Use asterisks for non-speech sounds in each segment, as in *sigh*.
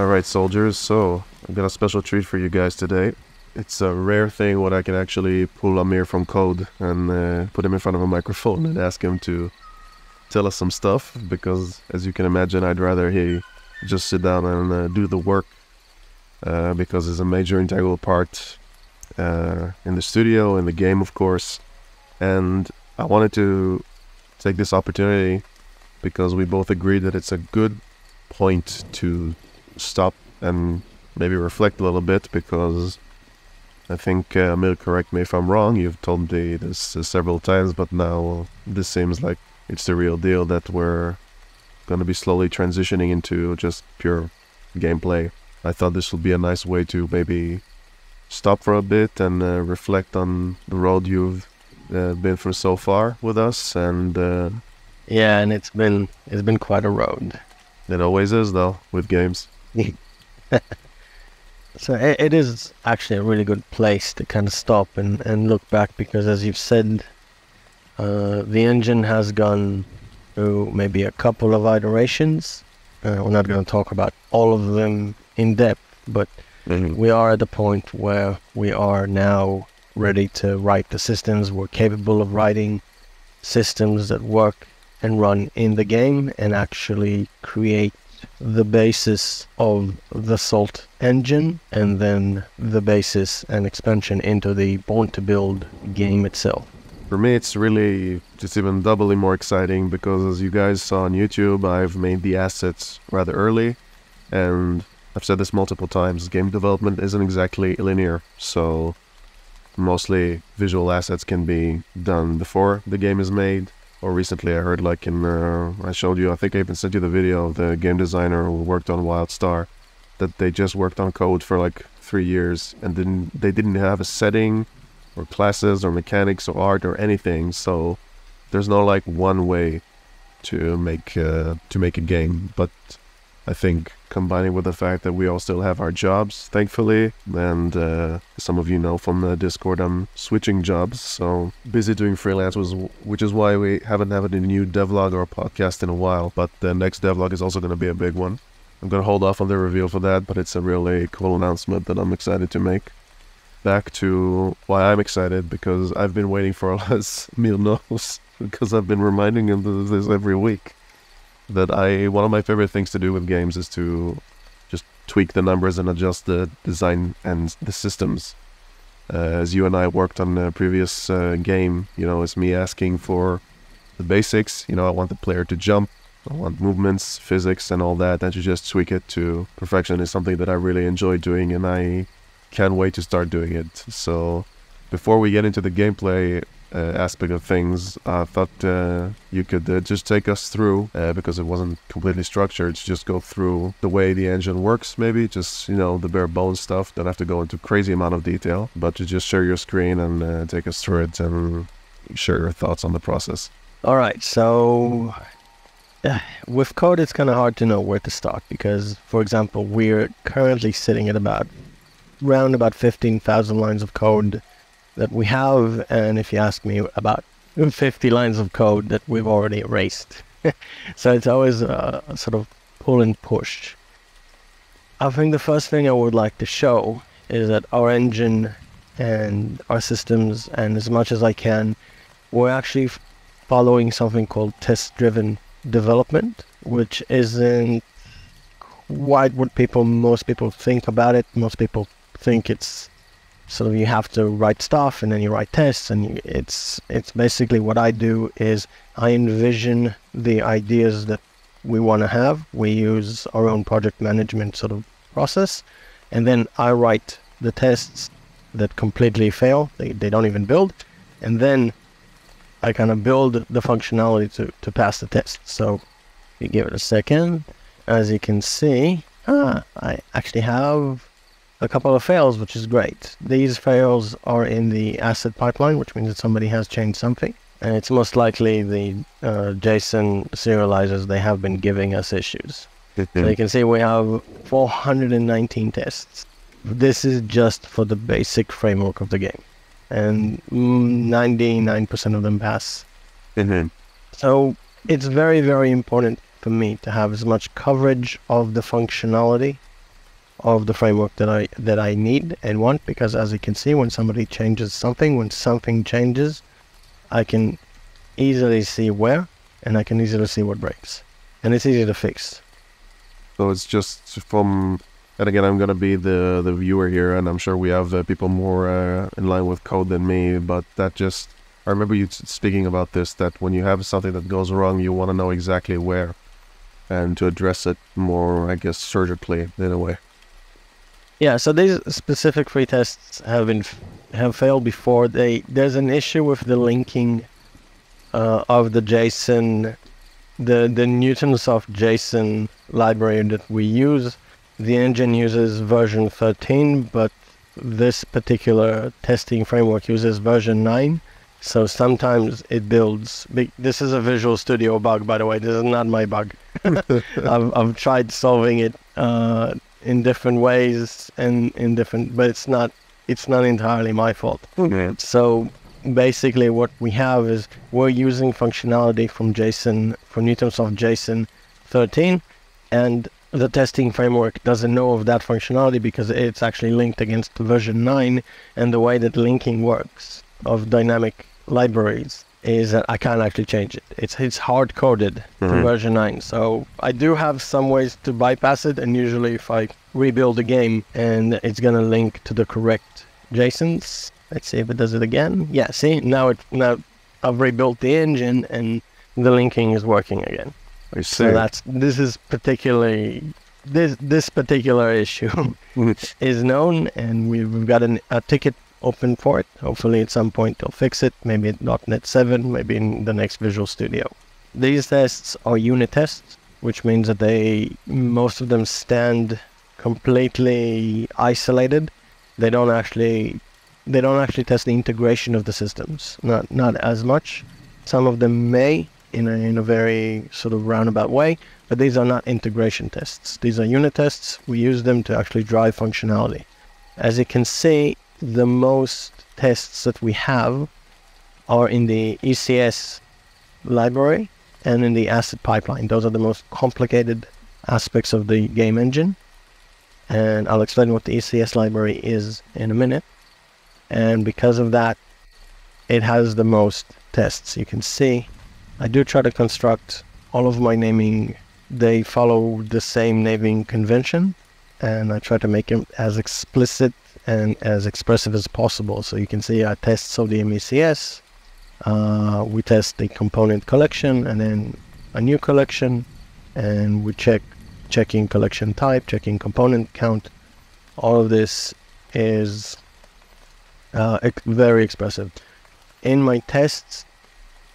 Alright, soldiers, so I've got a special treat for you guys today. It's a rare thing when I can actually pull Amir from code and uh, put him in front of a microphone and ask him to tell us some stuff because, as you can imagine, I'd rather he just sit down and uh, do the work uh, because it's a major integral part uh, in the studio, in the game, of course. And I wanted to take this opportunity because we both agreed that it's a good point to stop and maybe reflect a little bit because I think, uh, Amir, correct me if I'm wrong, you've told me this uh, several times, but now this seems like it's the real deal that we're going to be slowly transitioning into just pure gameplay. I thought this would be a nice way to maybe stop for a bit and uh, reflect on the road you've uh, been through so far with us and uh, Yeah, and it's been it's been quite a road. it always is though with games *laughs* So it, it is actually a really good place to kind of stop and, and look back because, as you've said, uh, the engine has gone through maybe a couple of iterations. Uh, we're not going to talk about all of them in depth, but we are at the point where we are now ready to write the systems. We're capable of writing systems that work and run in the game and actually create the basis of the Salt engine and then the basis and expansion into the Born to Build game itself. For me, it's really just even doubly more exciting because, as you guys saw on YouTube, I've made the assets rather early, and I've said this multiple times game development isn't exactly linear, so mostly visual assets can be done before the game is made. Or recently, I heard, like in, uh, I showed you, I think I even sent you the video of the game designer who worked on WildStar, that they just worked on code for like three years and didn't, they didn't have a setting or classes or mechanics or art or anything. So there's no like one way to make uh, to make a game. But I think combining with the fact that we all still have our jobs, thankfully, and uh, some of you know from the Discord, I'm switching jobs, so busy doing freelance was, which is why we haven't had a new devlog or podcast in a while. But the next devlog is also going to be a big one. I'm going to hold off on the reveal for that, but it's a really cool announcement that I'm excited to make back to why I'm excited because I've been waiting for as *laughs* Amir knows because I've been reminding him of this every week that I one of my favorite things to do with games is to just tweak the numbers and adjust the design and the systems. Uh, as you and I worked on the previous uh, game, you know, it's me asking for the basics. You know, I want the player to jump, I want movements, physics, and all that, and to just tweak it to perfection is something that I really enjoy doing, and I can't wait to start doing it. So, before we get into the gameplay aspect of things, I thought uh, you could uh, just take us through uh, because it wasn't completely structured. Just go through the way the engine works, maybe just you know the bare bones stuff. Don't have to go into crazy amount of detail, but to just share your screen and uh, take us through it and share your thoughts on the process. All right, so uh, with code, it's kind of hard to know where to start because, for example, we're currently sitting at about round about 15,000 lines of code that we have, and if you ask me, about 50 lines of code that we've already erased. *laughs* so it's always a, sort of pull and push. I think the first thing I would like to show is that our engine and our systems, and as much as I can, we're actually following something called test-driven development, which isn't quite what people, most people think about it. Most people think it's sort of you have to write stuff and then you write tests, and you, it's it's basically what I do is I envision the ideas that we want to have. We use our own project management sort of process, and then I write the tests that completely fail. They, they don't even build, and then I kind of build the functionality to, to pass the test. So you give it a second, as you can see, ah, I actually have a couple of fails, which is great. These fails are in the asset pipeline, which means that somebody has changed something. And it's most likely the uh, JSON serializers, they have been giving us issues. So you can see we have 419 tests. This is just for the basic framework of the game. And mm, 99% of them pass. So it's very, very important for me to have as much coverage of the functionality of the framework that I that I need and want because as you can see when somebody changes something when something changes I can easily see where and I can easily see what breaks. And it's easy to fix. So it's just from and again I'm gonna be the the viewer here and I'm sure we have uh, people more uh, in line with code than me but that just I remember you speaking about this that when you have something that goes wrong you want to know exactly where and to address it more I guess surgically in a way yeah, so these specific free tests have been have failed before. They there's an issue with the linking uh, of the JSON, the the Newtonsoft JSON library that we use. The engine uses version 13, but this particular testing framework uses version 9. So sometimes it builds. This is a Visual Studio bug, by the way. This is not my bug. *laughs* I've, I've tried solving it uh, in different ways and in different, but it's not it's not entirely my fault. So basically, what we have is we're using functionality from JSON from Newtonsoft JSON 13, and the testing framework doesn't know of that functionality because it's actually linked against version 9 and the way that linking works of dynamic libraries is that I can't actually change it. It's it's hard coded Mhm. to version 9. So I do have some ways to bypass it and usually if I rebuild the game and it's going to link to the correct JSONs, let's see if it does it again. Yeah, see? Now it now I've rebuilt the engine and the linking is working again. I see So that's this is particularly this this particular *laughs* issue *laughs* is known, and we've, we've got an, a ticket open for it. Hopefully, at some point they'll fix it. Maybe at .NET 7, maybe in the next Visual Studio. These tests are unit tests, which means that they most of them stand completely isolated. They don't actually they don't actually test the integration of the systems. Not not as much. Some of them may in a, in a very sort of roundabout way, but these are not integration tests. These are unit tests. We use them to actually drive functionality. As you can see, the most tests that we have are in the ECS library and in the asset pipeline. Those are the most complicated aspects of the game engine. And I'll explain what the ECS library is in a minute. And because of that, it has the most tests. You can see I do try to construct all of my naming. They follow the same naming convention, and I try to make them as explicit and as expressive as possible. So you can see I test Sodium ECS. Uh, we test the component collection and then a new collection, and we check checking collection type, checking component count. All of this is uh, very expressive. In my tests,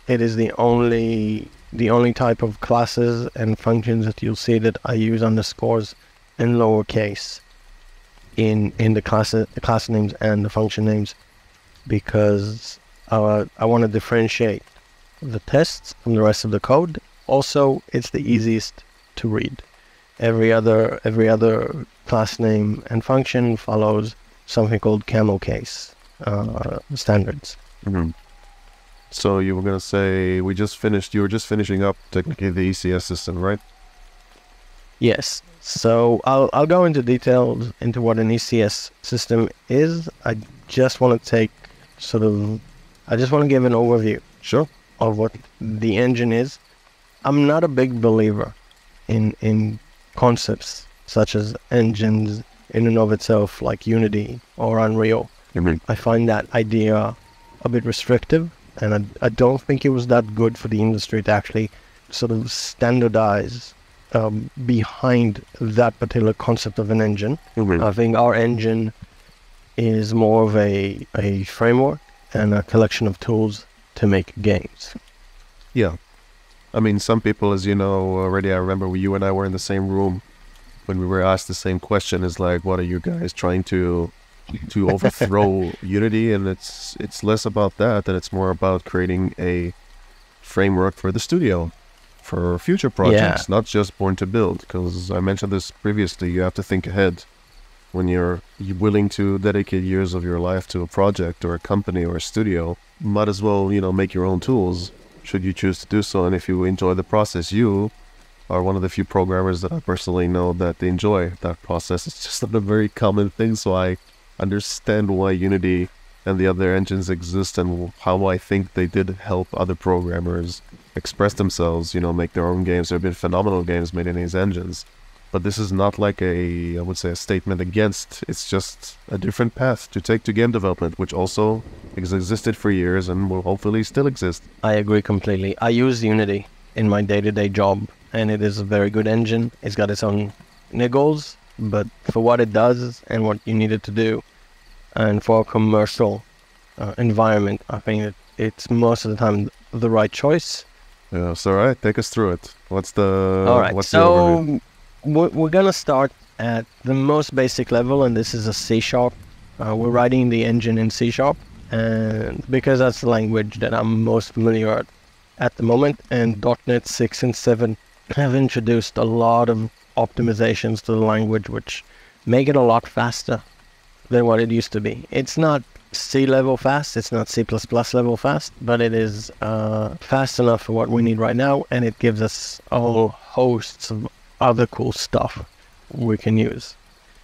it is the only the only type of classes and functions that you'll see that I use underscores in lowercase in in the class the class names and the function names because uh, I want to differentiate the tests from the rest of the code. Also, it's the easiest to read. Every other every other class name and function follows something called camel case uh, standards. Mhm. So you were gonna say we just finished. You were just finishing up technically the ECS system, right? Yes. So I'll I'll go into details into what an ECS system is. I just want to take sort of I just want to give an overview Sure. of what the engine is. I'm not a big believer in in concepts such as engines in and of itself like Unity or Unreal. Mhm. I find that idea a bit restrictive, and I, I don't think it was that good for the industry to actually sort of standardize um, behind that particular concept of an engine. Mhm. I think our engine is more of a, a framework and a collection of tools to make games. Yeah. I mean, some people, as you know already, I remember you and I were in the same room when we were asked the same question. Is like, what are you guys trying to to *laughs* overthrow Unity? And it's it's less about that, and it's more about creating a framework for the studio for future projects, not just born to build. Because I mentioned this previously, you have to think ahead when you're you're willing to dedicate years of your life to a project or a company or a studio. Might as well, you know, make your own tools should you choose to do so. And if you enjoy the process, you are one of the few programmers that I personally know that they enjoy that process. It's just not a very common thing, so I understand why Unity and the other engines exist and how I think they did help other programmers express themselves, you know, make their own games. There have been phenomenal games made in these engines. But this is not like a, I would say, a statement against. It's just a different path to take to game development, which also has existed for years and will hopefully still exist. I agree completely. I use Unity in my day-to-day job, and it is a very good engine. It's got its own niggles, but for what it does and what you need it to do, and for a commercial uh, environment, I think that it's most of the time the right choice. Yeah, so all right, take us through it. What's the All right, what's so we're, we're gonna start at the most basic level, and this is a C sharp. Uh, we're writing the engine in C sharp, and because that's the language that I'm most familiar at at the moment, and .NET 6 and 7 have introduced a lot of optimizations to the language, which make it a lot faster than what it used to be. It's not C level fast, it's not C++ level fast, but it is uh, fast enough for what we need right now, and it gives us a whole host of other cool stuff we can use.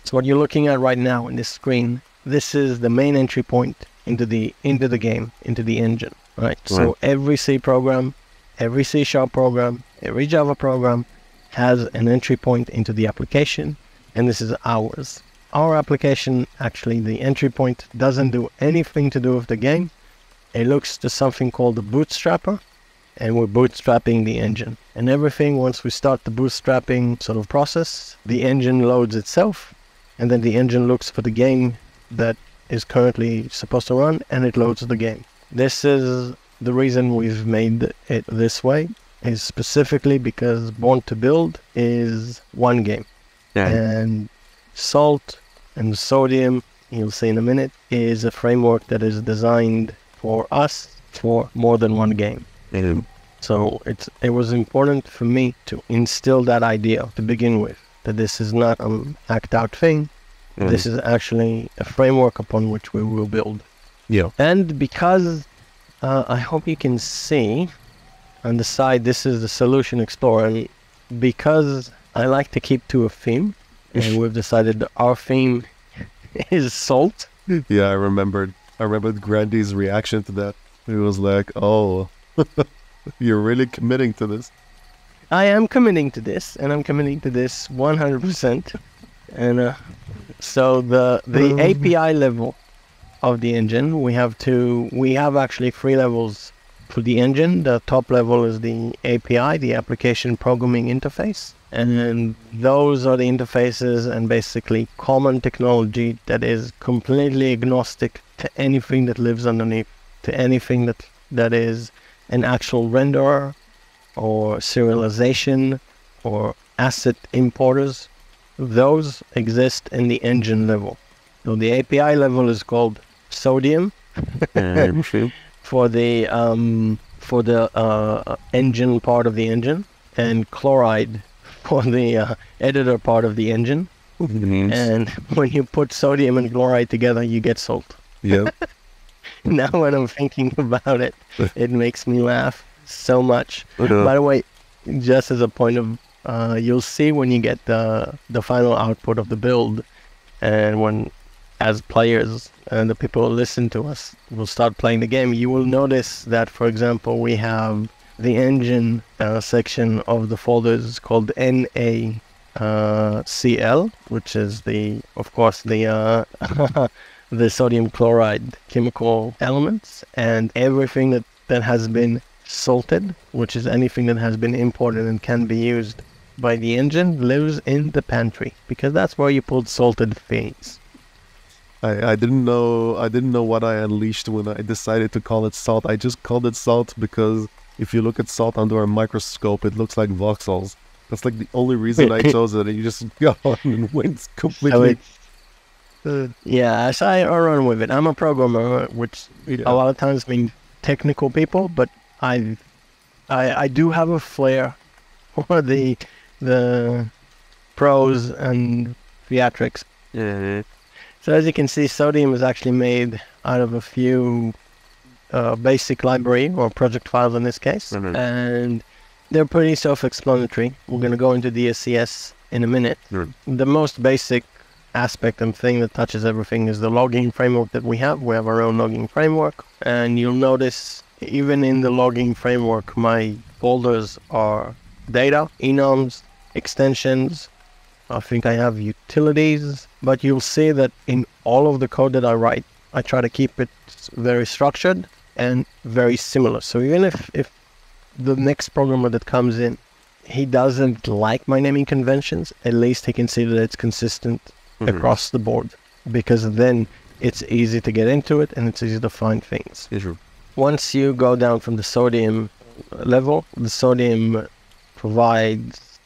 So what you're looking at right now in this screen, this is the main entry point into the into the game, into the engine, right? So every C program, every C sharp program, every Java program has an entry point into the application, and this is ours. Our application, actually, the entry point doesn't do anything to do with the game. It looks to something called the bootstrapper, and we're bootstrapping the engine. And everything, once we start the bootstrapping sort of process, the engine loads itself, and then the engine looks for the game that is currently supposed to run, and it loads the game. This is the reason we've made it this way, is specifically because Born to Build is one game. And Salt and Sodium, you'll see in a minute, is a framework that is designed for us for more than one game. So it's it was important for me to instill that idea to begin with that this is not an act out thing. This is actually a framework upon which we will build. yeah. And because uh, I hope you can see on the side, this is the Solution Explorer. And because I like to keep to a theme, and we've decided our theme *laughs* is salt. Yeah, I remembered. I remembered Grandy's reaction to that. He was like, "Oh, *laughs* you're really committing to this." I am committing to this, and I'm committing to this 100%. And uh, so the the Um. API level of the engine, we have two. We have actually three levels for the engine. The top level is the API, the application programming interface, and those are the interfaces and basically common technology that is completely agnostic to anything that lives underneath, to anything that that is an actual renderer or serialization or asset importers, those exist in the engine level. So the API level is called Sodium. *laughs* For the um, for the uh, engine part of the engine, and Chloride *laughs* for the uh, editor part of the engine. And *laughs* when you put sodium and chloride together, you get salt. yeah. *laughs* Now, when I'm thinking about it, it makes me laugh so much. Uh, By the way, just as a point of, uh, you'll see when you get the the final output of the build, and when, as players and the people who listen to us will start playing the game, you will notice that, for example, we have the engine uh, section of the folders is called NA. Uh, which is the, of course, the uh, *laughs* the sodium chloride chemical elements, and everything that that has been salted, which is anything that has been imported and can be used by the engine, lives in the pantry because that's where you put salted things. I, I didn't know I didn't know what I unleashed when I decided to call it salt. I just called it salt because if you look at salt under a microscope, it looks like voxels. That's like the only reason I *laughs* chose it. And you just go *laughs* on and went So completely. it's, uh, yeah, so I, I run with it. I'm a programmer, which Yeah. a lot of times mean technical people, but I, I, I do have a flair *laughs* for the the prose and theatrics. Mm-hmm. So as you can see, Sodium is actually made out of a few uh, basic library or project files in this case, Mhm. and They're pretty self-explanatory. We're going to go into DSCS in a minute. Good. The most basic aspect and thing that touches everything is the logging framework that we have. We have our own logging framework, and you'll notice even in the logging framework, my folders are data, enums, extensions. I think I have utilities, but you'll see that in all of the code that I write, I try to keep it very structured and very similar. So even if, if the next programmer that comes in, he doesn't like my naming conventions, at least he can see that it's consistent Mhm. across the board because then it's easy to get into it and it's easy to find things. Sure. Once you go down from the sodium level, the sodium provides,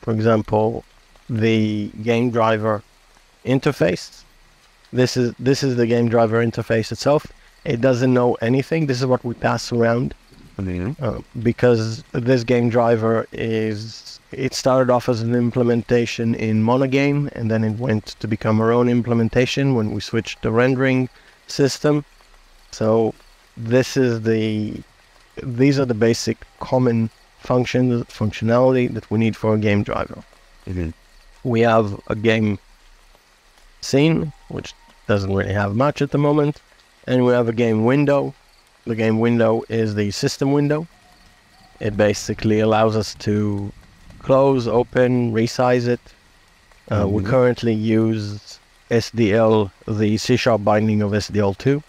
for example, the game driver interface. This is this is the game driver interface itself. It doesn't know anything. This is what we pass around Mhm. uh, because this game driver is it started off as an implementation in MonoGame and then it went to become our own implementation when we switched the rendering system so this is the these are the basic common functions functionality that we need for a game driver Mhm. we have a game scene which doesn't really have much at the moment and we have a game window the game window is the system window. It basically allows us to close, open, resize it. Uh, We Mhm. currently use SDL, the C sharp binding of SDL2,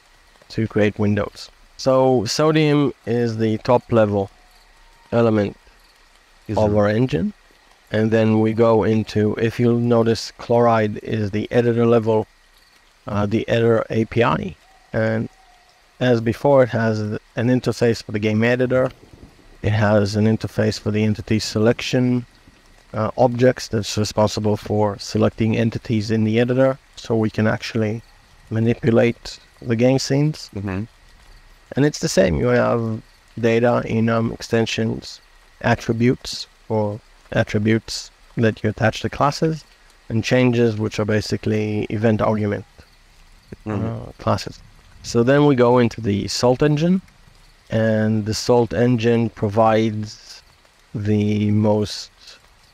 to create windows. So sodium is the top level element Yes, of our engine. And then we go into, if you'll notice, chloride is the editor level, uh, the editor API. And as before, it has an interface for the game editor. It has an interface for the entity selection uh, objects that's responsible for selecting entities in the editor so we can actually manipulate the game scenes. Mhm. And it's the same. You have data, enum, extensions, attributes or attributes that you attach to classes, and changes, which are basically event argument Mhm. uh, classes. So then we go into the Salt engine, and the Salt engine provides the most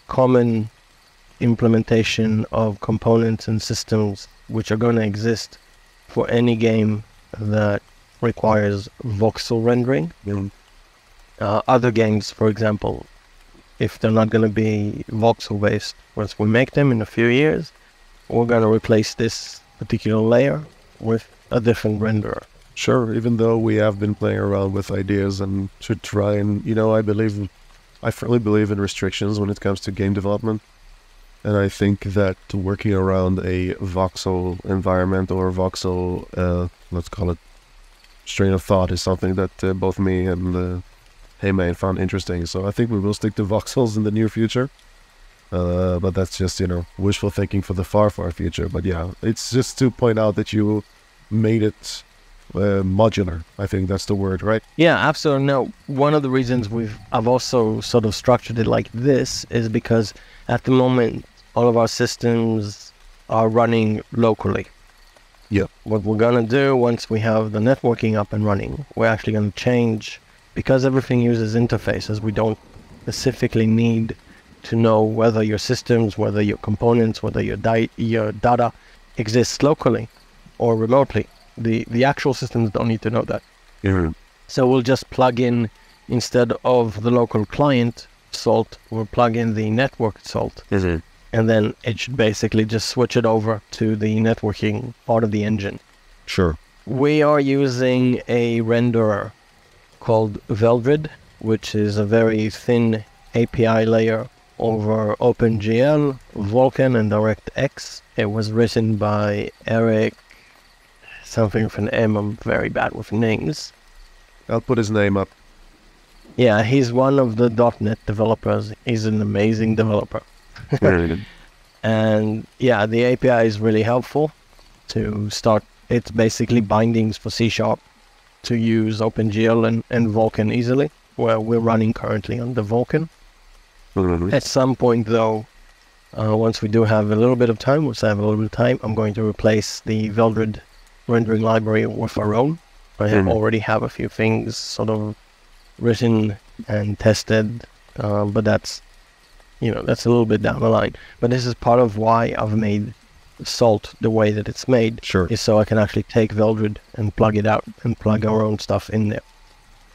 common implementation of components and systems which are going to exist for any game that requires voxel rendering. Mhm. Uh, other games, for example, if they're not going to be voxel based, once we make them in a few years, we're going to replace this particular layer with a different renderer. Sure, even though we have been playing around with ideas and to try and, you know, I believe, I firmly believe in restrictions when it comes to game development. And I think that working around a voxel environment or voxel, uh, let's call it, strain of thought is something that uh, both me and uh, Heyman found interesting. So I think we will stick to voxels in the near future. Uh, but that's just, you know, wishful thinking for the far, far future. But yeah, it's just to point out that you made it uh, modular. I think that's the word, right? Yeah, absolutely. No, one of the reasons we've I've also sort of structured it like this is because at the moment all of our systems are running locally. Yeah. What we're gonna do once we have the networking up and running, we're actually gonna change because everything uses interfaces. We don't specifically need to know whether your systems, whether your components, whether your di- your data exists locally or remotely. The the actual systems don't need to know that. Yeah. So we'll just plug in instead of the local client salt, we'll plug in the network salt, mm-hmm. and then it should basically just switch it over to the networking part of the engine. Sure. We are using a renderer called Veldrid, which is a very thin API layer over OpenGL, Vulkan, and DirectX. It was written by Eric, something with an M. I'm very bad with names. I'll put his name up. Yeah, he's one of the .NET developers. He's an amazing developer. *laughs* Very good. And yeah, the API is really helpful to start. It's basically bindings for C Sharp to use OpenGL and, and Vulkan easily, where we're running currently on the Vulkan. At some point, though, uh, once we do have a little bit of time, once I have a little bit of time, I'm going to replace the Veldrid rendering library with our own. I have Mhm. already have a few things sort of written and tested uh, but that's you know that's a little bit down the line. But this is part of why I've made salt the way that it's made Sure. is so I can actually take Veldrid and plug it out and plug our own stuff in there.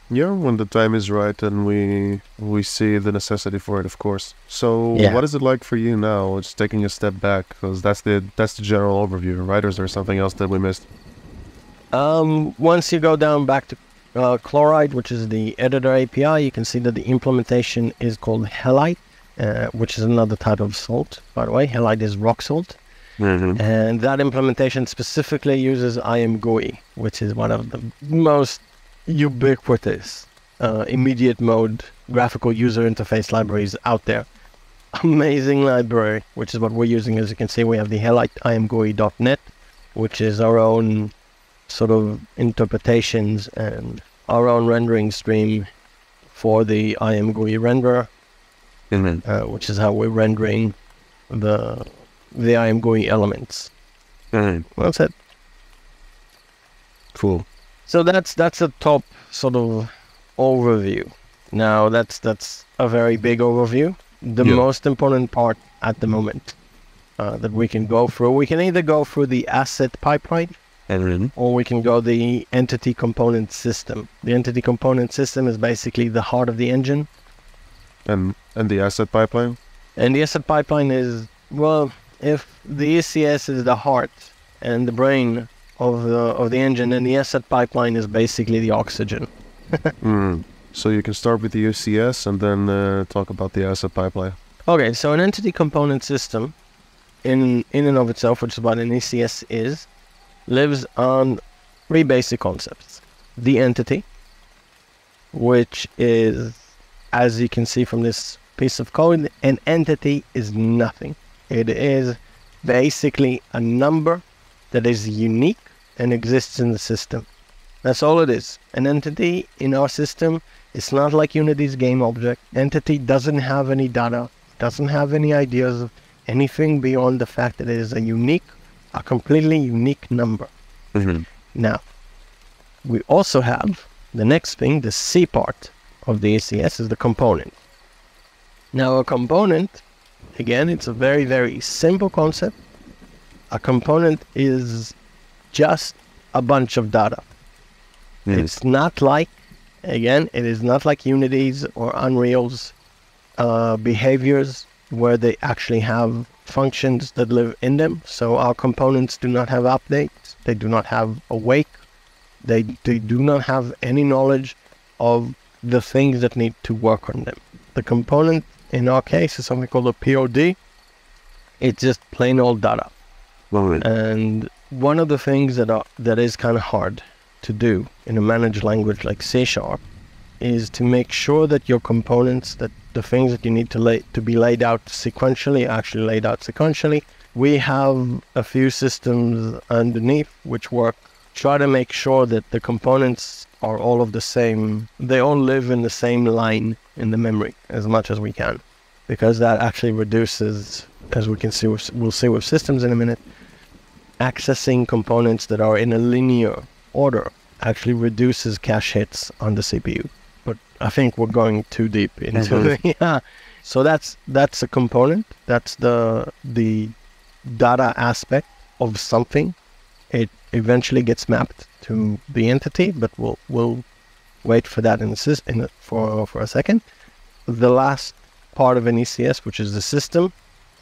Yeah, when the time is right and we we see the necessity for it, of course. So, Yeah. what is it like for you now? Just taking a step back, because that's the that's the general overview, right? Or is there something else that we missed? Um, once you go down back to uh, Chloride, which is the editor API, you can see that the implementation is called Halite, uh, which is another type of salt, by the way. Halite is rock salt. Mm-hmm. And that implementation specifically uses IMGUI, which is one of the most ubiquitous uh, immediate mode graphical user interface libraries out there. Amazing library, which is what we're using. As you can see, we have the Halite IMGUI.net, which is our own sort of interpretations and our own rendering stream for the IMGUI renderer, Mm-hmm. uh, which is how we're rendering the the IMGUI elements. Well, that's it. Cool. So that's that's a top sort of overview. Now that's that's a very big overview. The Yeah. most important part at the moment uh, that we can go through, we can either go through the asset pipeline And or we can go the entity component system. The entity component system is basically the heart of the engine, and and the asset pipeline. and the asset pipeline is well, if the ECS is the heart and the brain of the of the engine, then the asset pipeline is basically the oxygen. *laughs* Mm. So you can start with the ECS and then uh, talk about the asset pipeline. Okay, so an entity component system, in in and of itself, which is what an ECS is, lives on three basic concepts: the entity, which is, as you can see from this piece of code, an entity is nothing. It is basically a number that is unique and exists in the system. That's all it is. An entity in our system it's not like Unity's game object. Entity doesn't have any data, doesn't have any ideas of anything beyond the fact that it is a unique, a completely unique number. Mm-hmm. Now, we also have the next thing, the C part of the ECS is the component. Now, a component, again, it's a very, very simple concept. A component is just a bunch of data. It's not like, again, it is not like Unity's or Unreal's uh, behaviors where they actually have functions that live in them. So our components do not have updates. They do not have awake. They, they do not have any knowledge of the things that need to work on them. The component in our case is something called a POD. It's just plain old data. And one of the things that are that is kind of hard to do in a managed language like C Sharp is to make sure that your components, that the things that you need to lay to be laid out sequentially, actually laid out sequentially. We have a few systems underneath which work try to make sure that the components are all of the same. They all live in the same line in the memory as much as we can, because that actually reduces, as we can see, with, we'll see with systems in a minute, accessing components that are in a linear order actually reduces cache hits on the CPU. I think we're going too deep into Mhm. the *laughs* yeah. So that's that's a component. That's the the data aspect of something. It eventually gets mapped to the entity, but we'll we'll wait for that in the sys- in for for a second. The last part of an ECS, which is the system,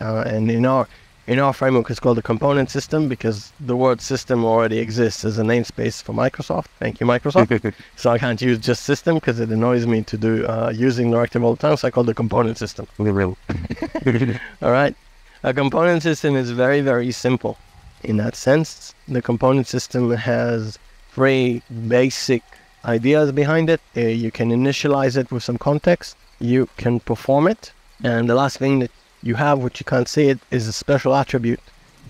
uh, and in our in our framework it's called the component system because the word system already exists as a namespace for Microsoft. Thank you, Microsoft. *laughs* so I can't use just system because it annoys me to do uh, using directive all the time. So I call it the component system. *laughs* All right. A component system is very, very simple in that sense. The component system has three basic ideas behind it. Uh, you can initialize it with some context, you can perform it, and the last thing that you have, which you can't see it, is a special attribute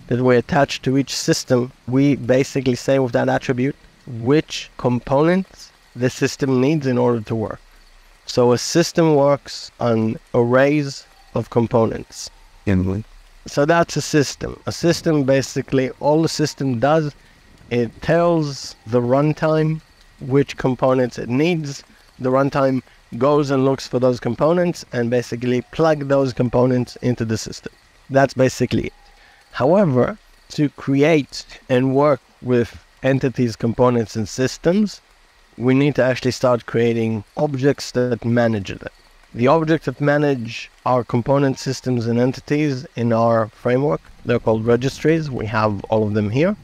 that we attach to each system. We basically say with that attribute which components the system needs in order to work. So a system works on arrays of components. So that's a system. A system basically, all the system does, it tells the runtime which components it needs the runtime goes and looks for those components and basically plug those components into the system. That's basically it. However, to create and work with entities, components, and systems, we need to actually start creating objects that manage them. The objects that manage our component systems and entities in our framework, they're called registries. We have all of them here.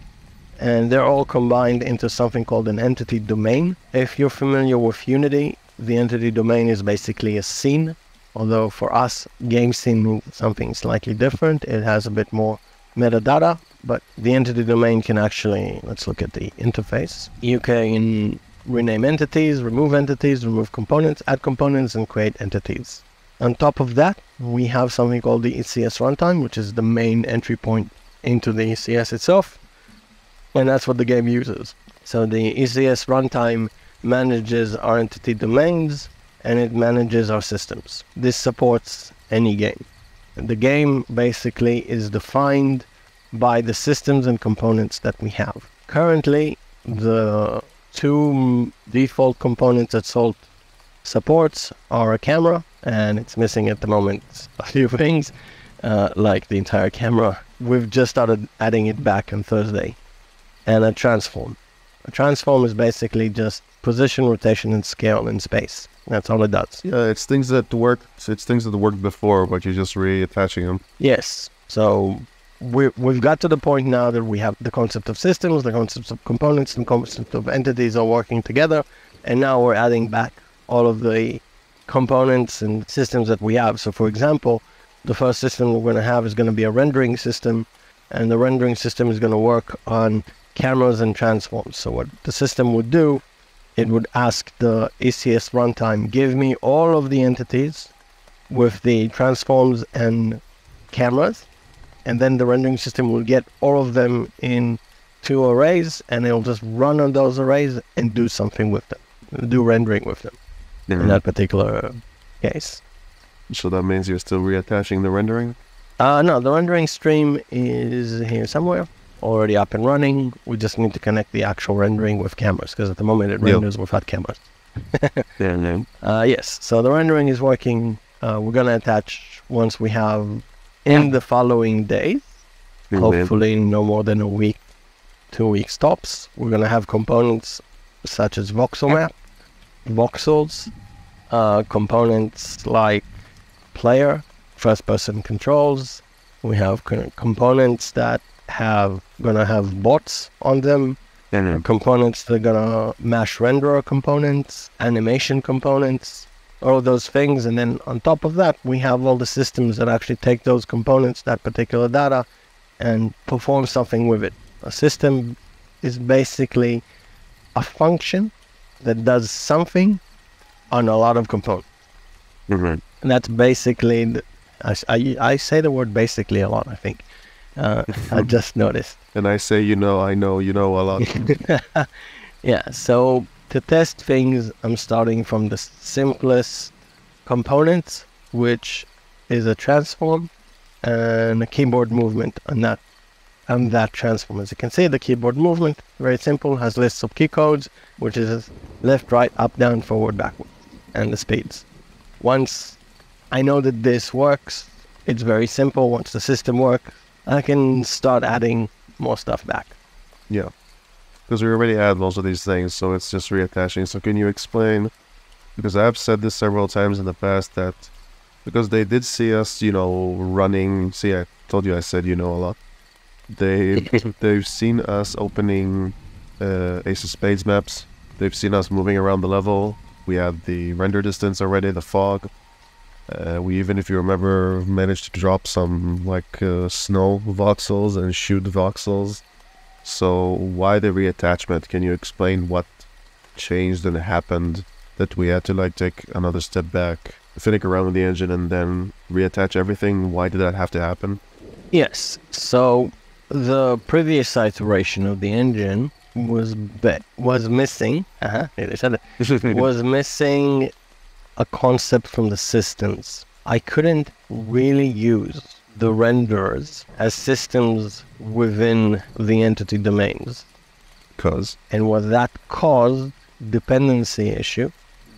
And they're all combined into something called an entity domain. If you're familiar with Unity, the entity domain is basically a scene. Although for us, game scene means something slightly different. It has a bit more metadata, but the entity domain can actually, let's look at the interface. You can rename entities, remove entities, remove components, add components, and create entities. On top of that, we have something called the ECS runtime, which is the main entry point into the ECS itself. And that's what the game uses. So the ECS runtime manages our entity domains and it manages our systems. This supports any game. The game basically is defined by the systems and components that we have. Currently, the two default components that Salt supports are a camera, and it's missing at the moment a few things, uh, like the entire camera. We've just started adding it back on Thursday, and a transform. A transform is basically just position, rotation, and scale in space. That's all it does. Yeah, it's things that work. It's things that worked before, but you're just reattaching them. Yes. So we we've got to the point now that we have the concept of systems, the concepts of components, and concept of entities are working together, and now we're adding back all of the components and systems that we have. So, for example, the first system we're going to have is going to be a rendering system, and the rendering system is going to work on cameras and transforms. So, what the system would do, it would ask the ECS runtime, give me all of the entities with the transforms and cameras, and then the rendering system will get all of them in two arrays, and it'll just run on those arrays and do something with them, do rendering with them in that particular case. So that means you're still reattaching the rendering? Uh, no, the rendering stream is here somewhere, already up and running. We just need to connect the actual rendering with cameras because at the moment it Yep. renders without cameras. *laughs* Yeah, no. Uh, yes, so the rendering is working. Uh, we're gonna attach once we have in the following days. Hopefully, no more than a week, two weeks tops. We're gonna have components such as voxel map, voxels, uh, components like player, first-person controls. We have co- components that have gonna have bots on them. Components that are gonna mash renderer components, animation components, all those things, and then on top of that, we have all the systems that actually take those components, that particular data, and perform something with it. A system is basically a function that does something on a lot of components. Mhm. And that's basically, the, I, I- I say the word basically a lot, I think. Uh, I *laughs* just noticed. And I say, you know, I know, you know a lot. *laughs* Yeah, so to test things, I'm starting from the simplest components, which is a transform and a keyboard movement on that and that transform. As you can see, the keyboard movement, very simple, has lists of key codes, which is left, right, up, down, forward, backward, and the speeds. Once I know that this works, it's very simple. Once the system works, I can start adding more stuff back. Yeah. Because we already had most of these things, so it's just reattaching. So can you explain? Because I've said this several times in the past that because they did see us, you know, running. See, I told you I said you know a lot. They *laughs* they've seen us opening uh, Ace of Spades maps. They've seen us moving around the level. We had the render distance already, the fog. Uh, we even, if you remember, managed to drop some like uh, snow voxels and shoot voxels. So why the reattachment? Can you explain what changed and happened that we had to like take another step back, finick around with the engine, and then reattach everything? Why did that have to happen? Yes. So the previous iteration of the engine was be- was missing. Uh-huh. They said it. *laughs* was missing a concept from the systems. I couldn't really use the renderers as systems within the entity domains. Cause And what that caused dependency issue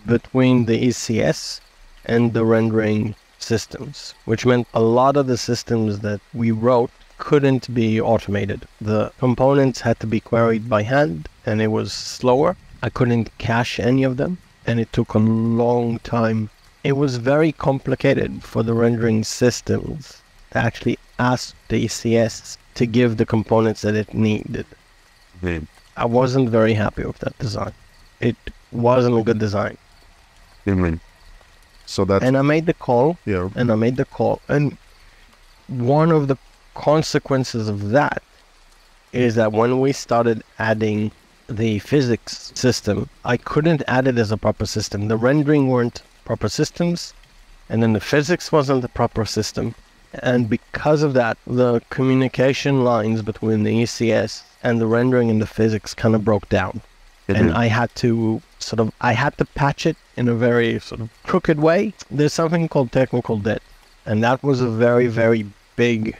between the ECS and the rendering systems, which meant a lot of the systems that we wrote couldn't be automated. The components had to be queried by hand and it was slower. I couldn't cache any of them and it took a long time. It was very complicated for the rendering systems to actually ask the ECS to give the components that it needed. Mm. I wasn't very happy with that design. It wasn't a good design. Mm. So that And I made the call yeah, and I made the call. And one of the consequences of that is that when we started adding the physics system, I couldn't add it as a proper system. The rendering weren't proper systems, and then the physics wasn't the proper system. And because of that, the communication lines between the ECS and the rendering and the physics kind of broke down and I had to sort of I had to patch it in a very sort of crooked way. There's something called technical debt, and that was a very very big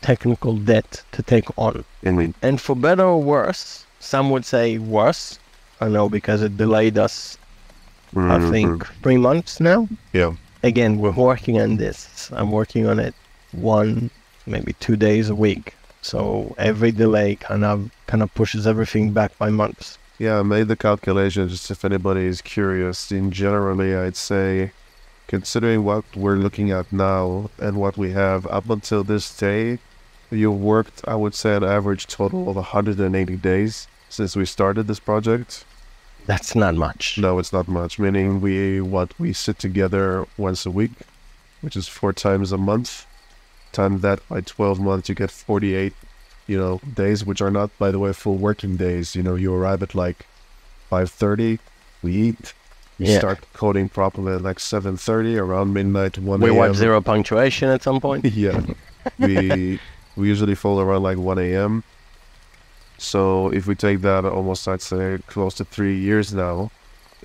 technical debt to take on. Mm. And for better or worse, some would say worse. I know because it delayed us. I think three months now. Mm-hmm. yeah, Again, we're working on this. I'm working on it one, maybe two days a week. So every delay kind of kind of pushes everything back by months. yeah. I made the calculation just if anybody is curious. In generally, I'd say, considering what we're looking at now and what we have up until this day, you've worked, I would say, an average total of 180 days since we started this project. That's not much. No, it's not much. Meaning we what we sit together once a week, which is four times a month. Times that by twelve months, you get forty-eight, you know, days, which are not, by the way, full working days. You know, you arrive at like five thirty. We eat. We Yeah. start coding properly at like seven thirty, around midnight, one We want zero punctuation at some point. *laughs* yeah. We we usually fall around like 1 a.m. So if we take that almost, I'd say, close to three years now,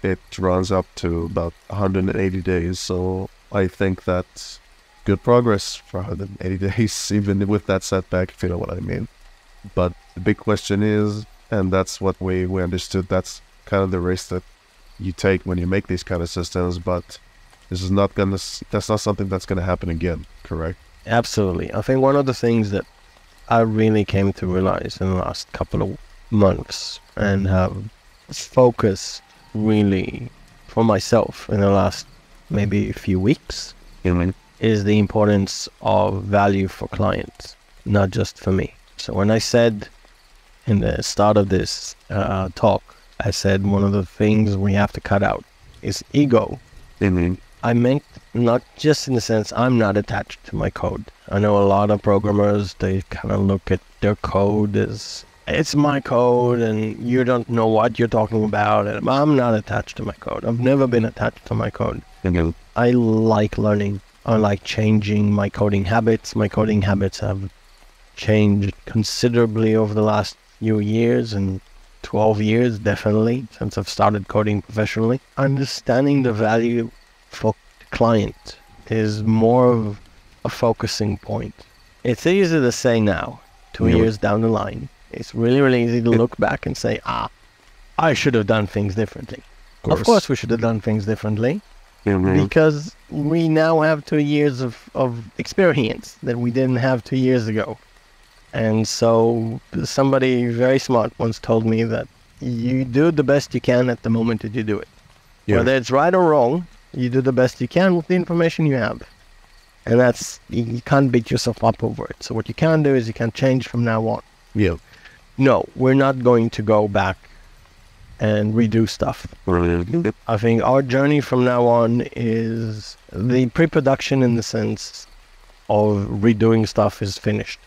it runs up to about 180 days. So I think that's good progress for 180 *laughs* days, even with that setback, if you know what I mean. But the big question is, and that's what we, we understood, that's kind of the risk that you take when you make these kind of systems, but this is not gonna, that's not something that's gonna happen again, correct? Absolutely. I think one of the things that I really came to realize in the last couple of months and have focused really for myself in the last maybe a few weeks is the importance of value for clients, not just for me. So when I said in the start of this uh, talk, I said one of the things we have to cut out is ego. I meant not just in the sense I'm not attached to my code. I know a lot of programmers, they kind of look at their code as it's my code and you don't know what you're talking about. And I'm not attached to my code. I've never been attached to my code. I like learning. I like changing my coding habits. My coding habits have changed considerably over the last few years and 12 years, definitely, since I've started coding professionally. Understanding the value for the client is more of a focusing point. It's easy to say now, two Yeah. years down the line. It's really, really easy to look back and say, ah, I should have done things differently. Of course, we should have done things differently because we now have two years of, of experience that we didn't have two years ago. And so somebody very smart once told me that you do the best you can at the moment that you do it. Yeah. Whether it's right or wrong, you do the best you can with the information you have. And that's, you can't beat yourself up over it. So what you can do is you can change from now on. Yeah. No, we're not going to go back and redo stuff. I think our journey from now on is the pre-production in the sense of redoing stuff is finished.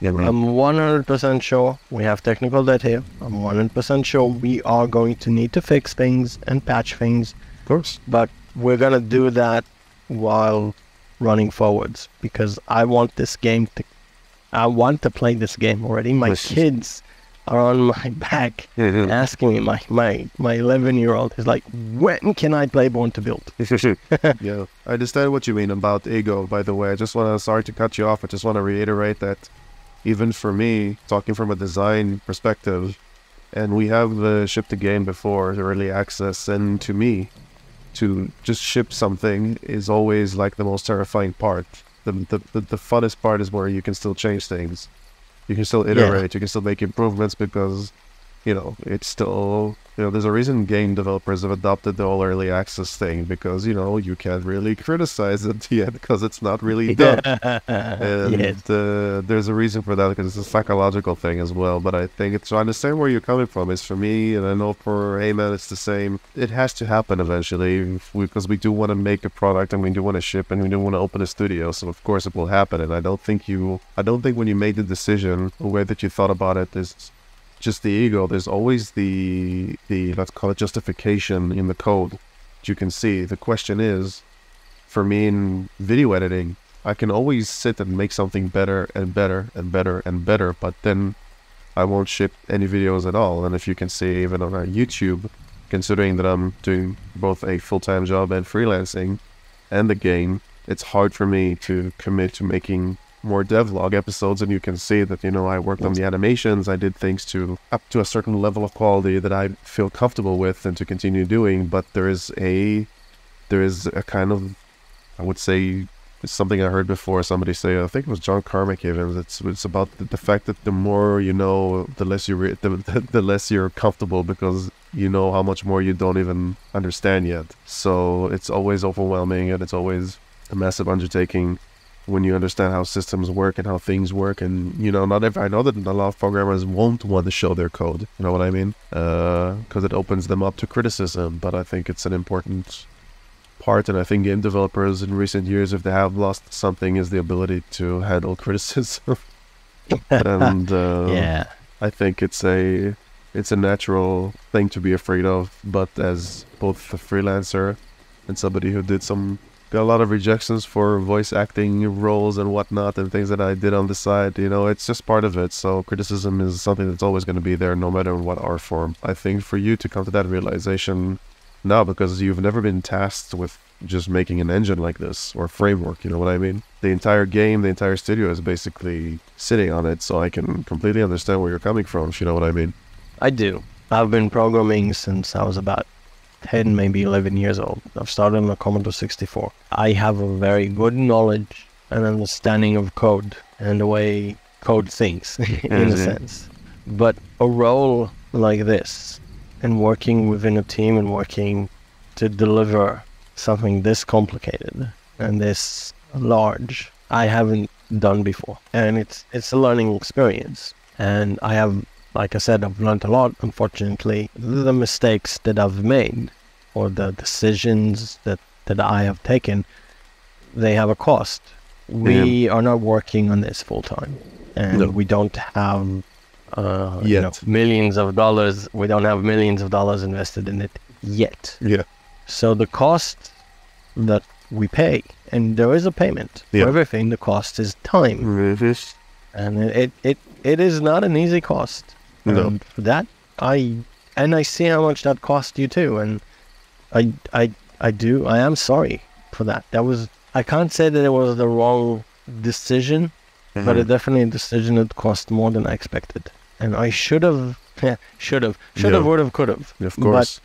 Yeah. I'm 100% sure we have technical debt here. I'm 100% sure we are going to need to fix things and patch things, Of course. but we're going to do that while running forwards because I want this game to I want to play this game already. My Yes. kids are on my *laughs* back asking me, my my my 11 year old is like, when can I play Born to Build? *laughs* yeah, I understand what you mean about ego. By the way, I just want to sorry to cut you off. I just want to reiterate that even for me, talking from a design perspective, and we have the shipped the game before the early access, and to me, to just ship something is always like the most terrifying part. The the, the, the funnest part is where you can still change things. You can still iterate, you can still make improvements because you know, it's still, you know, there's a reason game developers have adopted the all early access thing because, you know, you can't really criticize it *laughs* yet because it's not really done. *laughs* and yes. uh, there's a reason for that because it's a psychological thing as well. But I think it's, I understand where you're coming from. It's for me, and I know for Amen, it's the same. It has to happen eventually because we, we do want to make a product and we do want to ship and we do want to open a studio. So, of course, it will happen. And I don't think you, I don't think when you made the decision, the way that you thought about it is just the ego. There's always the the let's call it justification in the code you can see. The question is, for me in video editing, I can always sit and make something better and better and better and better, but then I won't ship any videos at all. And if you can see even on YouTube, considering that I'm doing both a full time job and freelancing and the game, it's hard for me to commit to making more devlog episodes and you can see that you know i worked on the animations. I did things to up to a certain level of quality that i feel comfortable with and to continue doing but there is a there is a kind of i would say something i heard before somebody say i think it was john carmack even it's it's about the, the fact that the more you know the less you re- the, *laughs* the, the less you're comfortable because you know how much more you don't even understand yet. So it's always overwhelming and it's always a massive undertaking when you understand how systems work and how things work. And, you know, not every, I know that a lot of programmers won't want to show their code. You know what I mean? Because uh, it opens them up to criticism. But I think it's an important part. And I think game developers in recent years, if they have lost something, is the ability to handle *laughs* criticism. *laughs* and uh, yeah, I think it's a it's a natural thing to be afraid of. But as both a freelancer and somebody who did some got a lot of rejections for voice acting roles and whatnot and things that I did on the side. You know, it's just part of it. So criticism is something that's always going to be there, no matter what art form. I think for you to come to that realization now, because you've never been tasked with just making an engine like this or framework, you know what I mean? The entire game, the entire studio is basically sitting on it, so I can completely understand where you're coming from, if you know what I mean. I do. I've been programming since I was about 10, maybe 11 years old. I've started on a Commodore 64. I have a very good knowledge and understanding of code and the way code thinks, *laughs* in a sense. But a role like this, and working within a team and working to deliver something this complicated and this large, I haven't done before. And it's it's a learning experience. And I have like I said, I've learned a lot. Unfortunately, the mistakes that I've made or the decisions that, that I have taken, they have a cost. We yeah. are not working on this full time, and no. we don't have uh, you know, millions of dollars. We don't have millions of dollars invested in it yet. Yeah. So the cost that we pay, and there is a payment yeah. for everything. The cost is time, mm-hmm. and it, it it is not an easy cost. No. Um, for that, I and I see how much that cost you too, and I I I do I am sorry for that. That was I can't say that it was the wrong decision, mm-hmm. but it definitely a decision that cost more than I expected, and I should have *laughs* yeah, should have should have yeah. would have could have of course.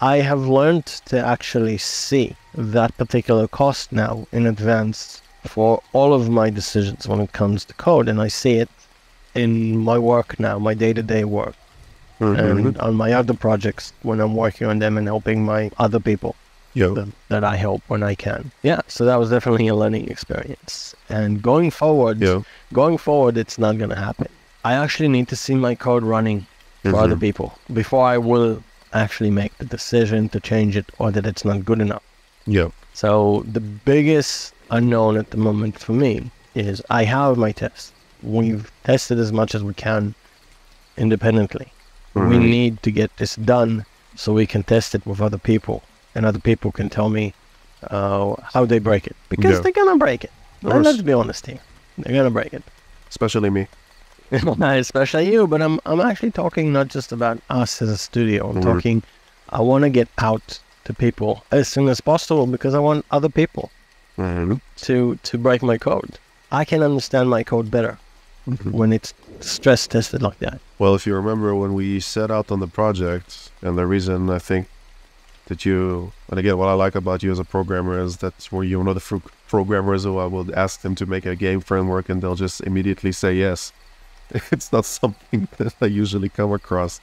But I have learned to actually see that particular cost now in advance for all of my decisions when it comes to code, and I see it in my work now, my day to day work. Mm-hmm. And on my other projects, when I'm working on them and helping my other people that, that, I help when I can. Yeah, so that was definitely a learning experience. And going forward, going forward, it's not going to happen. I actually need to see my code running for mm-hmm. other people before I will actually make the decision to change it or that it's not good enough. Yeah. So the biggest unknown at the moment for me is I have my tests we've tested as much as we can independently. Mm-hmm. We need to get this done so we can test it with other people, and other people can tell me uh, how they break it because yeah. they're gonna break it. let's be honest here, they're gonna break it. Especially me. *laughs* Especially you, but I'm I'm actually talking not just about us as a studio. I'm mm-hmm. talking. I want to get out to people as soon as possible because I want other people mm-hmm. to to break my code. I can understand my code better mm-hmm. when it's stress tested like that. Well, if you remember when we set out on the project, and the reason I think that you and again what I like about you as a programmer is that where you're one of the fr- programmers who I will ask them to make a game framework and they'll just immediately say yes. *laughs* It's not something *laughs* that I usually come across.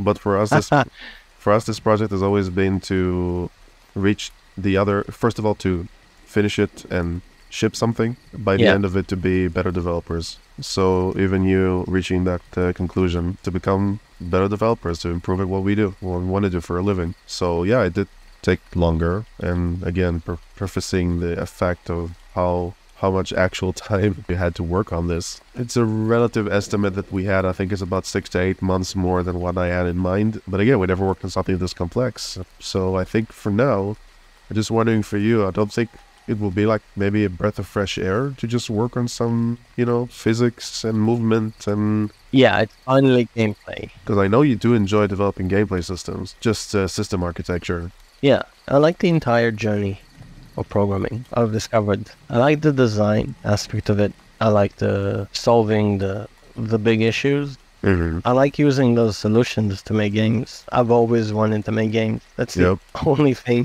But for us this *laughs* for us this project has always been to reach the other first of all to finish it and ship something by the Yeah. end of it to be better developers. So even you reaching that uh, conclusion to become better developers to improve at what we do what we want to do for a living. So yeah it did take longer. And again pre- prefacing the effect of how how much actual *laughs* time we had to work on this. It's a relative estimate that we had. I think it's about six to eight months more than what i had in mind. But again we never worked on something this complex. So i think for now i'm just wondering for you i don't think it will be like maybe a breath of fresh air to just work on some you know physics and movement and Yeah, it's finally gameplay. because i know you do enjoy developing gameplay systems just uh, system architecture Yeah, I like the entire journey of programming. I've discovered I like the design aspect of it. I like the solving the the big issues. mm-hmm. I like using those solutions to make games. I've always wanted to make games. That's the *laughs* only thing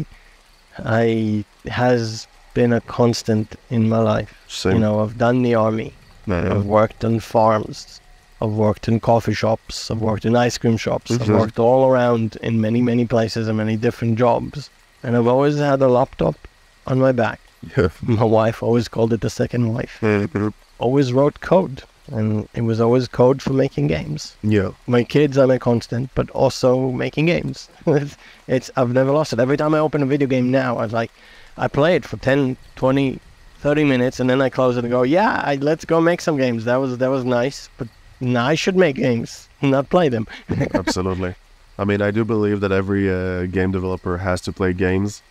I has been a constant in my life. Same. You know, I've done the army. Yeah. I've worked on farms. I've worked in coffee shops. I've worked in ice cream shops. I've Mhm. worked all around in many, many places and many different jobs. And I've always had a laptop on my back. yeah. My wife always called it the second wife. Always wrote code. And it was always code for making games. yeah My kids are my constant, but also making games. it's, *laughs* it's I've never lost it. Every time I open a video game now, I like I play it for 10, 20, 30 minutes and then I close it and go, "Yeah, I, let's go make some games. That was that was nice, but now I should make games, *laughs* not play them." *laughs* absolutely. I mean, I do believe that every uh, game developer has to play games.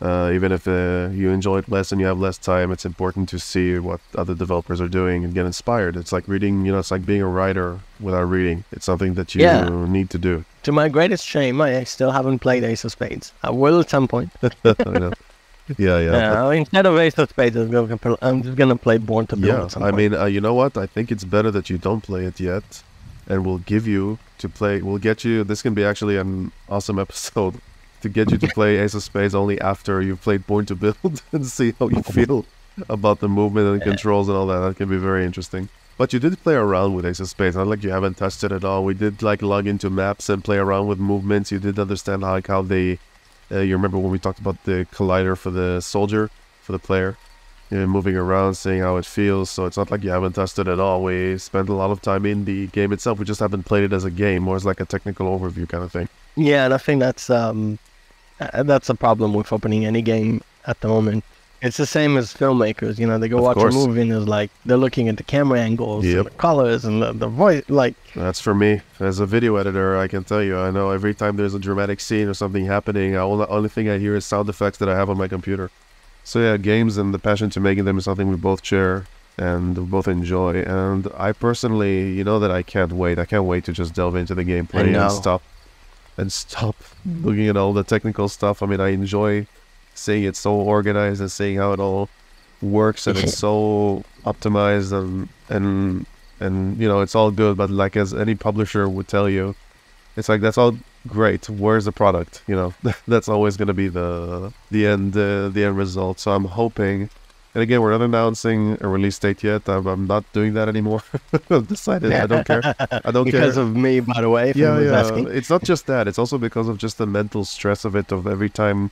Uh, even if uh, you enjoy it less and you have less time, it's important to see what other developers are doing and get inspired. It's like reading, you know, it's like being a writer without reading. It's something that you Yeah. need to do. to my greatest shame, I still haven't played Ace of Spades. I will at some point. *laughs* *laughs* Yeah, yeah. but- Uh, instead of Ace of Spades, I'm, gonna, I'm just gonna play Born to Build. Yeah, I mean, uh, you know what? I think it's better that you don't play it yet, and we'll give you to play. We'll get you. This can be actually an awesome *laughs* episode to get you to *laughs* play Ace of Spades only after you've played Born to Build and see how you feel about the movement and controls and all that. That can be very interesting. But you did play around with Ace of Spades. Not like you haven't touched it at all. We did like log into maps and play around with movements. You did understand like how they. Uh, you remember when we talked about the collider for the soldier, for the player you know, moving around, seeing how it feels. So it's not like you haven't touched it at all. We spent a lot of time in the game itself. We just haven't played it as a game, more as like a technical overview kind of thing. Yeah, and I think that's um, that's a problem with opening any game at the moment. It's the same as filmmakers. You know, they go Of watch course. a movie and it's like they're looking at the camera angles, Yep. and the colors, and the, the voice. Like, That's for me. As a video editor, I can tell you, I know every time there's a dramatic scene or something happening, I the only thing I hear is sound effects that I have on my computer. So yeah, games and the passion to making them is something we both share and we both enjoy. And I personally, you know that I can't wait. I can't wait to just delve into the gameplay and stop and stop looking at all the technical stuff. I mean, I enjoy seeing it so organized and seeing how it all works and it's *laughs* so optimized and and and you know it's all good but like as any publisher would tell you it's like that's all great where's the product you know *laughs* that's always going to be the the end uh, the end result so i'm hoping and again we're not announcing a release date yet i'm, I'm not doing that anymore *laughs* i've decided i don't care i don't because care because of me, by the way. Yeah, yeah. asking. It's not just that. It's also because of just the mental stress of it. Of every time,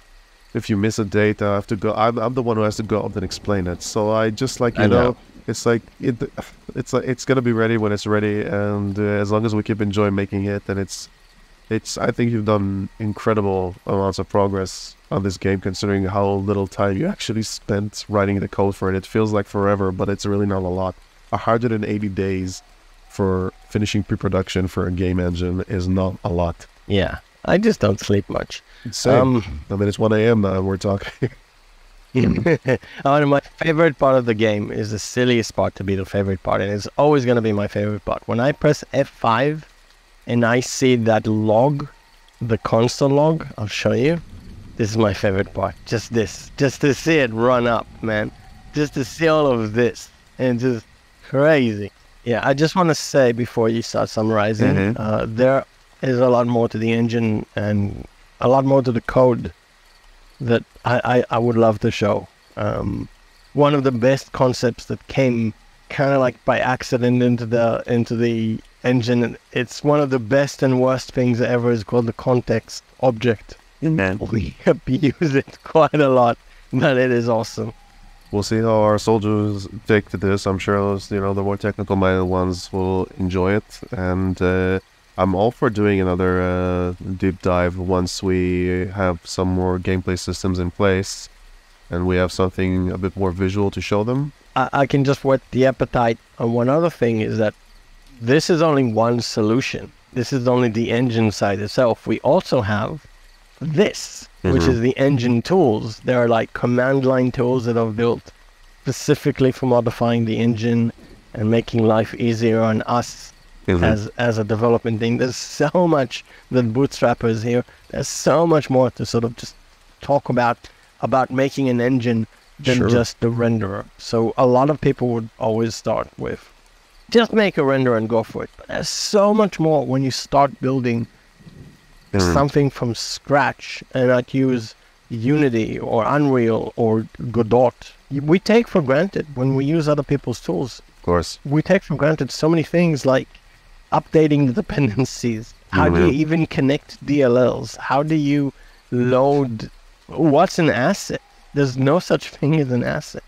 if you miss a date, I have to go. I'm, I'm the one who has to go up and explain it. So I just like you I know, know. it's like it. It's like it's gonna be ready when it's ready, and uh, as long as we keep enjoying making it, then it's. It's. I think you've done incredible amounts of progress on this game, considering how little time you actually spent writing the code for it. It feels like forever, but it's really not a lot. 180 days for finishing pre-production for a game engine is not a lot. Yeah, I just don't sleep much. Same. Um, I mean, it's 1 a.m. now we're talking. *laughs* oh, my favorite part of the game is the silliest part to be the favorite part, and it's always going to be my favorite part. When I press F5 and I see that log, the console log, I'll show you. This is my favorite part. Just this. Just to see it run up, man. Just to see all of this. And just crazy. Yeah, I just want to say before you start summarizing, Mhm. uh, there is a lot more to the engine and a lot more to the code that I, I, I would love to show. Um, one of the best concepts that came kind of like by accident into the into the engine. It's one of the best and worst things ever. is called the context object. Man. *laughs* We abuse *laughs* it quite a lot, but it is awesome. We'll see how our soldiers take to this. I'm sure those, you know, the more technical minded ones will enjoy it. And uh, I'm all for doing another uh, deep dive once we have some more gameplay systems in place and we have something a bit more visual to show them. I, I can just whet the appetite. And one other thing is that this is only one solution. This is only the engine side itself. We also have this, which Mhm. is the engine tools. There are like command line tools that are built specifically for modifying the engine and making life easier on us as as a development thing. There's so much that bootstrappers here. There's so much more to sort of just talk about about making an engine than Sure. just the renderer. So a lot of people would always start with just make a renderer and go for it. But there's so much more when you start building Mhm. something from scratch and not use Unity or Unreal or Godot. We take for granted when we use other people's tools Of course. we take for granted so many things like updating the *laughs* dependencies. How do you Mhm. even connect DLLs? How do you load? What's an asset? There's no such thing as an asset.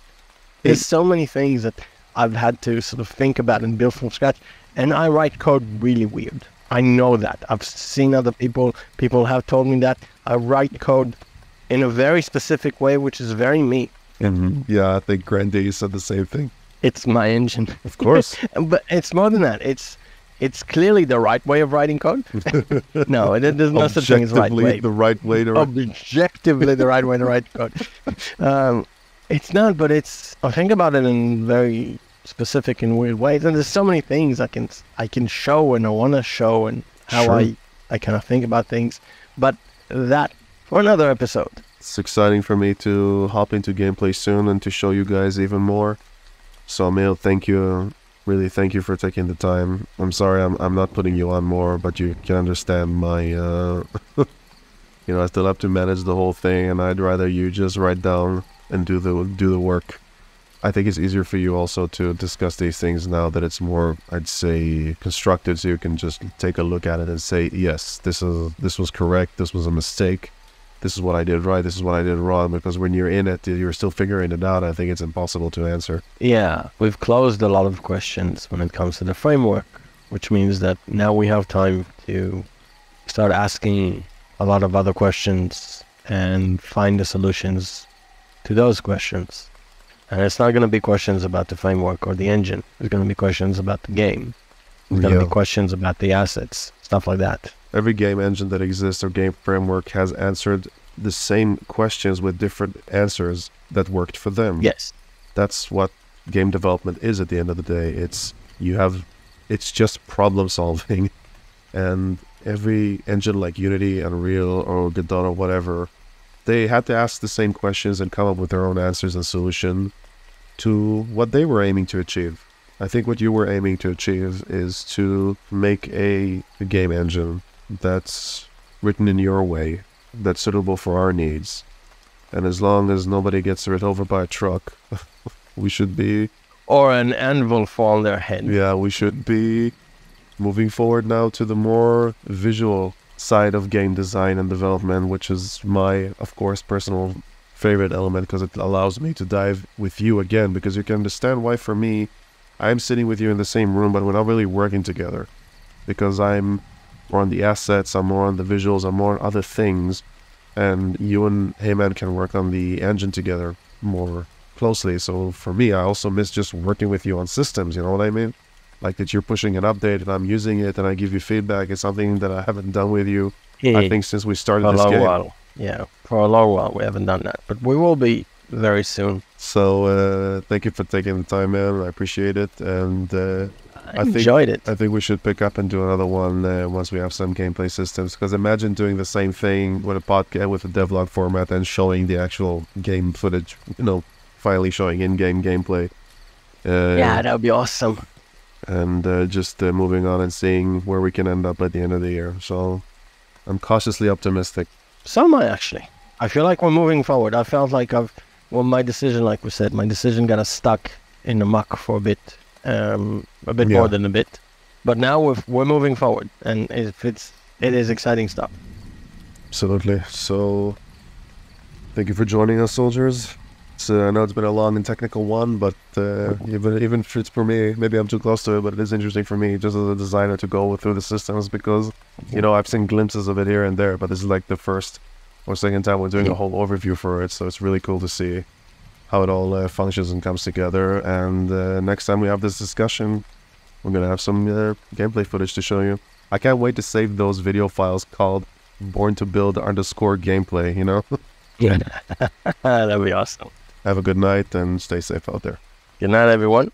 There's so many things that I've had to sort of think about and build from scratch. And I write code really weird. I know that. I've seen other people, people have told me that. I write code in a very specific way, which is very me. Yeah, I think Grandy said the same thing. It's my engine. Of course. *laughs* but it's more than that. It's it's clearly the right way of writing code. *laughs* no, it, there's no such thing as right Objectively, way. the right way to write. Objectively, the right way to write code. *laughs* Um, it's not, but it's. I think about it in very specific and weird ways, and there's so many things I can I can show and I want to show and how Sure. I I kind of think about things. But that for another episode. It's exciting for me to hop into gameplay soon and to show you guys even more. So, Amir, thank you. Really, thank you for taking the time. I'm sorry I'm, I'm not putting you on more, but you can understand my. Uh, *laughs* you know, I still have to manage the whole thing, and I'd rather you just write down and do the do the work. I think it's easier for you also to discuss these things now that it's more, I'd say, constructive. so you can just take a look at it and say, yes, this is this was correct, this was a mistake this is what I did right, this is what I did wrong, because when you're in it, you're still figuring it out. I think it's impossible to answer. Yeah, we've closed a lot of questions when it comes to the framework, which means that now we have time to start asking a lot of other questions and find the solutions to those questions. And it's not going to be questions about the framework or the engine. It's going to be questions about the game. It's going to be questions about the assets, stuff like that. Every game engine that exists or game framework has answered the same questions with different answers that worked for them. Yes. That's what game development is at the end of the day. It's you have it's just problem solving *laughs* and every engine like Unity, Unreal or Godot or whatever, they had to ask the same questions and come up with their own answers and solution to what they were aiming to achieve. I think what you were aiming to achieve is to make a, a game engine that's written in your way, that's suitable for our needs. And as long as nobody gets run over by a truck, *laughs* we should be, Or an anvil fall on their head. yeah, we should be moving forward now to the more visual side of game design and development, which is my, of course, personal favorite element because it allows me to dive with you again. Because you can understand why, for me, I'm sitting with you in the same room, but we're not really working together. Because I'm more on the assets, I'm more on the visuals, I'm more on other things. And you and Heyman can work on the engine together more closely. So for me, I also miss just working with you on systems, you know what I mean? Like that you're pushing an update and I'm using it and I give you feedback. It's something that I haven't done with you, I think, since we started for a this long game. while. Yeah, for a long while we haven't done that, but we will be very soon. So uh, thank you for taking the time, man. I appreciate it. And uh, I, I think- enjoyed it. I think we should pick up and do another one uh, once we have some gameplay systems. Because imagine doing the same thing with a podcast with a devlog format and showing the actual game footage. You know, finally showing in-game gameplay. Uh, yeah, that would be awesome. and uh, just uh, moving on and seeing where we can end up at the end of the year. So I'm cautiously optimistic. So am I actually. I feel like we're moving forward. I felt like I've, well, my decision, like we said, my decision got us stuck in the muck for a bit, um, a bit Yeah. more than a bit. But now we're we're moving forward, and if it's it is exciting stuff. Absolutely. So, thank you for joining us, soldiers. So I know it's been a long and technical one, but uh, even even if it's for me, maybe I'm too close to it, but it is interesting for me just as a designer to go through the systems because, you know, I've seen glimpses of it here and there, but this is like the first or second time we're doing a whole overview for it, so it's really cool to see how it all uh, functions and comes together. And uh, next time we have this discussion, we're gonna have some uh, gameplay footage to show you. I can't wait to save those video files called born to build underscore gameplay you know *laughs* Yeah, *laughs* that'd be awesome. have a good night and stay safe out there Good night, everyone.